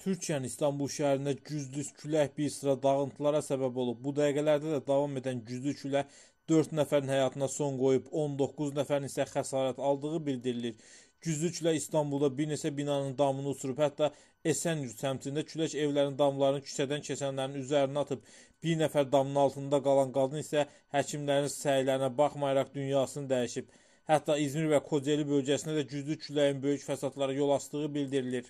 Türkiyənin İstanbul şəhərində güclü külək bir sıra dağıntılara səbəb olub. Bu dəqiqələrdə də davam edən güclü külək 4 nəfərin həyatına son qoyub, 19 nəfərin isə xəsarət aldığı bildirilir. Güclü külək İstanbulda bir neçə binanın damını uçurub, hətta Esenyurt səmtində külək evlərin damlarını küçədən keçənlərin üzərinə atıb. Bir nəfər damın altında qalan qadın isə həkimlərin səylərinə baxmayaraq dünyasını dəyişib. Hətta İzmir və Kocaeli bölgəsində də güclü küləyin böyük fəsadlara yol açdığı bildirilir.